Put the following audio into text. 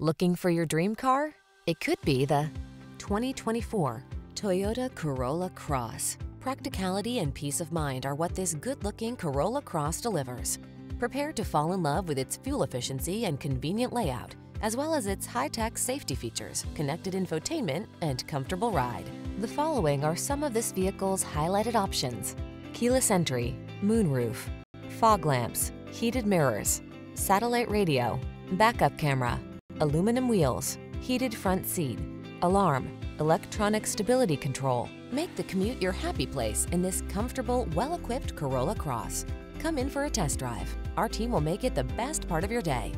Looking for your dream car? It could be the 2024 Toyota Corolla Cross. Practicality and peace of mind are what this good-looking Corolla Cross delivers. Prepare to fall in love with its fuel efficiency and convenient layout, as well as its high-tech safety features, connected infotainment, and comfortable ride. The following are some of this vehicle's highlighted options. Keyless entry, moonroof, fog lamps, heated mirrors, satellite radio, backup camera, aluminum wheels, heated front seat, alarm, electronic stability control. Make the commute your happy place in this comfortable, well-equipped Corolla Cross. Come in for a test drive. Our team will make it the best part of your day.